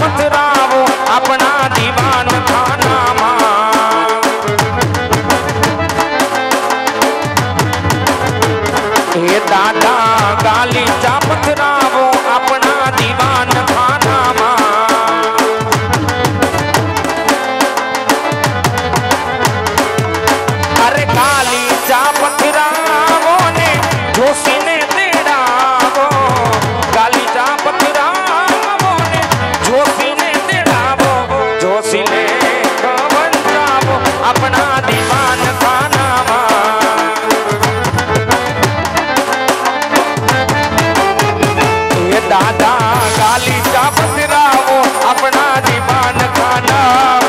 पथरावो अपना दीवान खाना हे दादा गाली चा पथरावो अपना दीवान खाना अरे काल दादा काली का बसरा वो अपना दीवान खाना।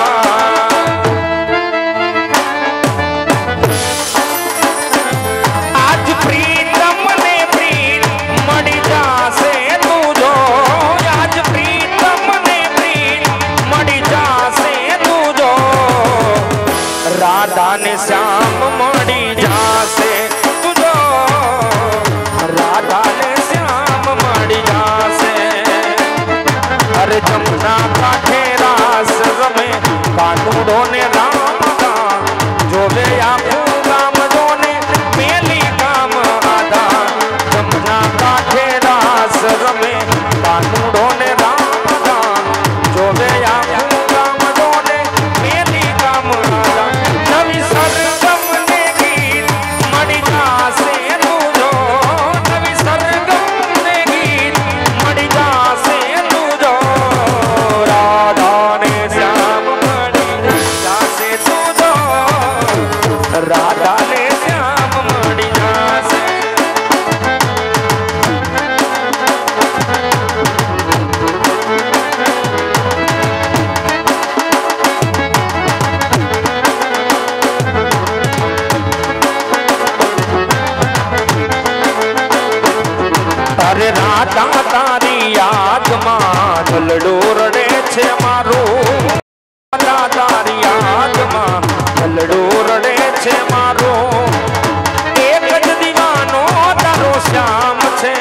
અરે રાધા તારી યાદમાં ઢલડો રડે છે મારું રાધા તારી યાદમાં ઢલડો રડે છે મારું એક જ દીવાનો તારો શ્યામ છે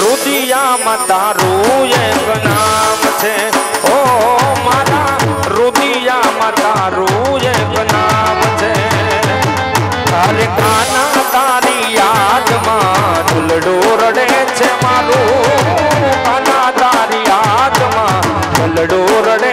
રુદિયામાં તારો डोरड़े